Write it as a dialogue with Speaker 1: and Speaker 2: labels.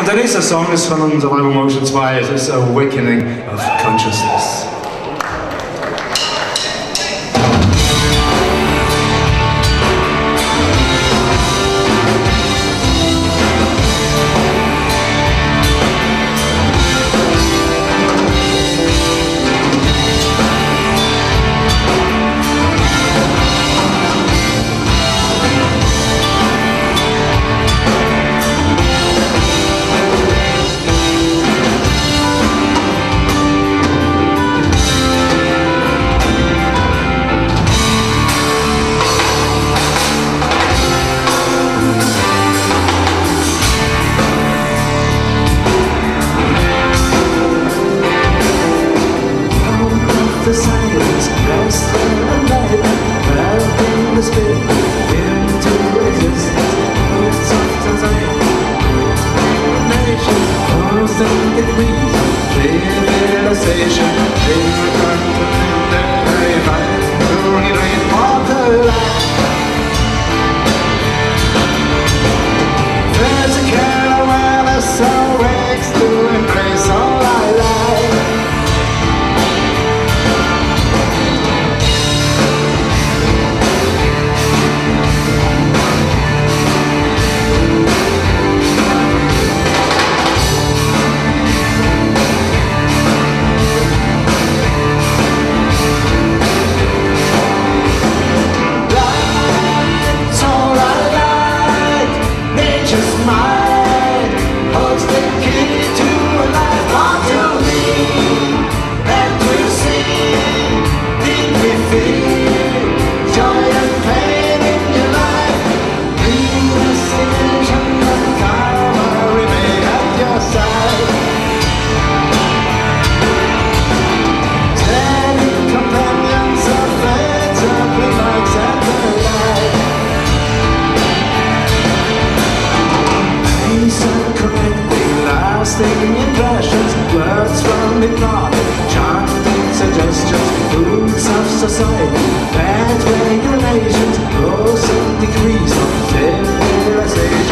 Speaker 1: And it is a song from full live emotions Why it. It's awakening of consciousness. the nodded. John suggestions, rules of society, bad regulations, laws and decrees of civilization.